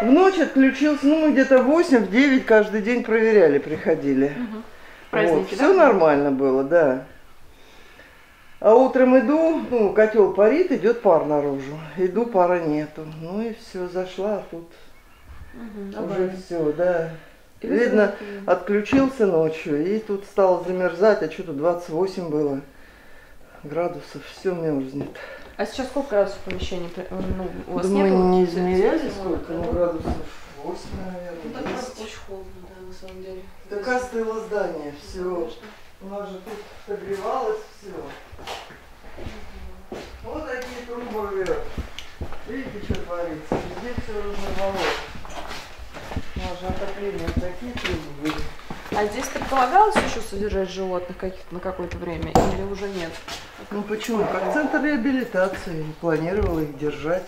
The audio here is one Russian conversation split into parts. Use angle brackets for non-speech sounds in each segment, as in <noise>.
В ночь отключился, ну, мы где-то в 8, в 9 каждый день проверяли, приходили. Праздники, все да? нормально было, да. А утром иду, ну, котел парит, идет пар наружу. Иду, пара нету. Ну и все, зашла, а тут Мгм, уже все, да. Видно, отключился ночью, и тут стало замерзать, а что тут 28 было градусов, все мерзнет. А сейчас сколько градусов в помещении? При- Ну, у вас Да нет мы вот не измеряли сколько, ну Ну, градусов 8, ну, наверное, так правда, 10. очень холодно, да, на самом деле. Так остыло здание, все. Конечно. У нас же тут согревалось все. Вот такие трубы рвет. Видите, что творится? Везде все разорвало. У нас же отопление такие трубы были. А здесь предполагалось еще содержать животных каких-то на какое-то время или уже нет? Ну почему? Как центр реабилитации. Планировал их держать,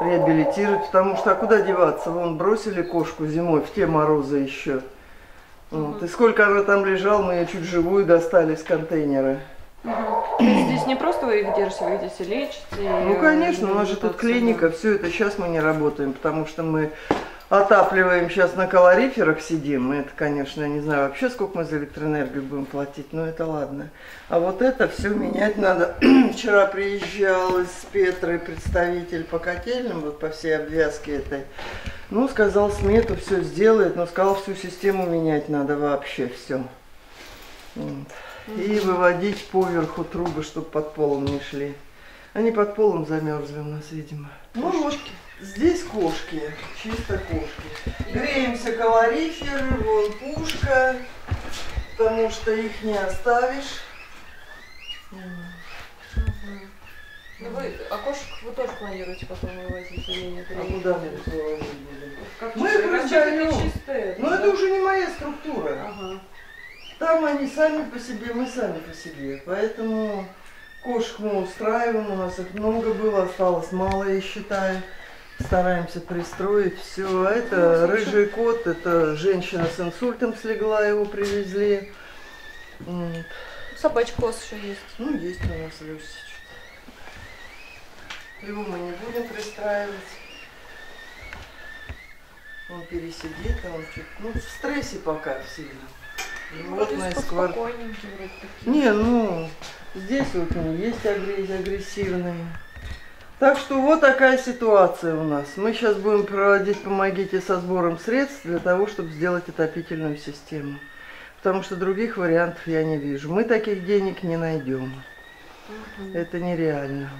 реабилитировать. Потому что а куда деваться? Вон бросили кошку зимой в те морозы еще. Вот. И сколько она там лежала, мы ее чуть живую достали из контейнера. Есть здесь не просто вы их держите, вы их здесь и лечите? и, Ну, конечно, у нас же тут клиника, все это сейчас мы не работаем, потому что мы отапливаем сейчас на калориферах сидим. Мы Это, конечно, я не знаю вообще, сколько мы за электроэнергию будем платить, но это ладно. А вот это все менять надо. <clears throat> Вчера приезжал из Петры представитель по котельным, вот по всей обвязке этой. Ну, сказал, смету все сделает, но сказал, всю систему менять надо вообще все. И выводить поверху трубы, чтобы под полом не шли. Они под полом замерзли у нас, видимо. Вот, здесь кошки, чисто кошки. Греемся калориферы, вон пушка, потому что их не оставишь. Ну, вы окошек вы тоже планируете потом вывозить или нет? А куда мы их вывозить будем? Мы их раздаем. Ну да? это уже не моя структура. Ага. Там они сами по себе, мы сами по себе. Поэтому кошек мы устраиваем, у нас их много было, осталось мало, я считаю. Стараемся пристроить все. Это рыжий кот, это женщина с инсультом слегла, его привезли. Собачка у вас еще есть. Ну, есть у нас Люсечка. Его мы не будем пристраивать. Он пересидит, а он чуть, ну, в стрессе пока сильно. Животное вроде такие. Не, ну, здесь вот не есть агрессия, агрессивные. Так что вот такая ситуация у нас. Мы сейчас будем проводить «Помогите» со сбором средств для того, чтобы сделать отопительную систему. Потому что других вариантов я не вижу. Мы таких денег не найдем. Мгм. Это нереально.